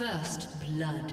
First blood.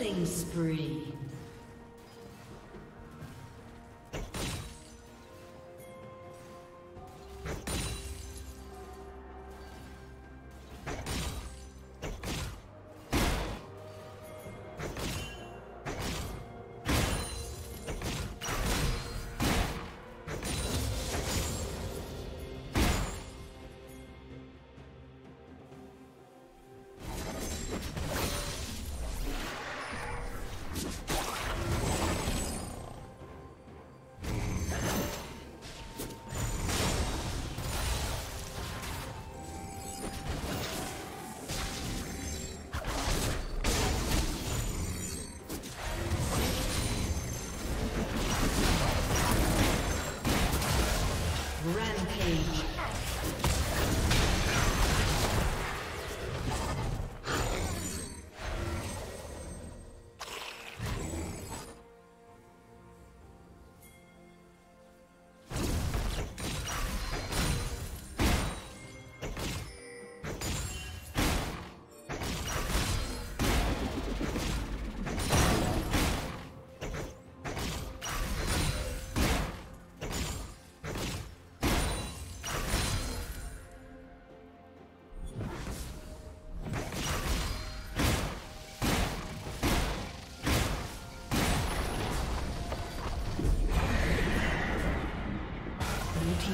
Killing spree.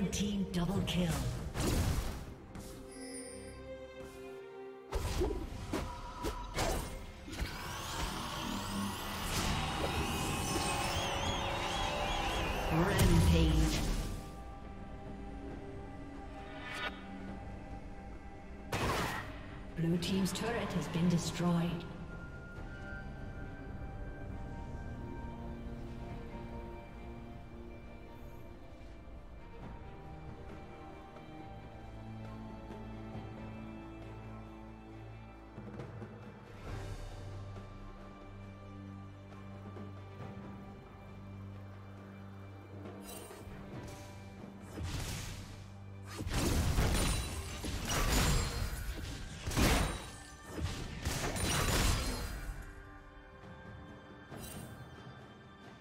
Team double kill. Rampage. Blue Team's turret has been destroyed.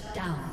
Shut down.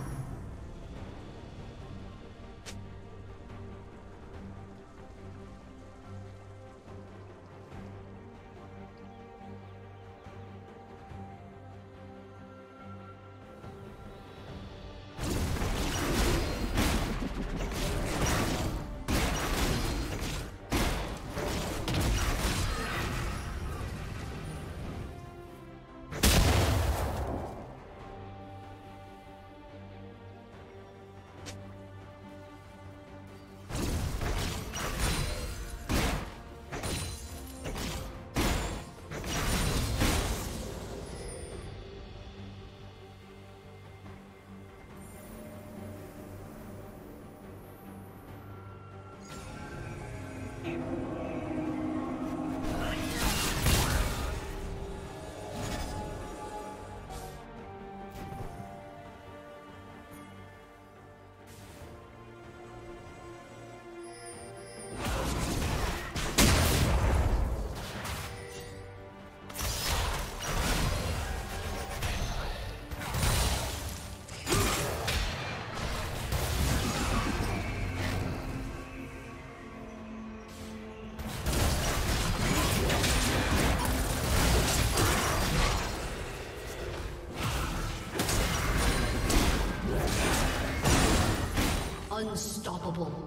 不不，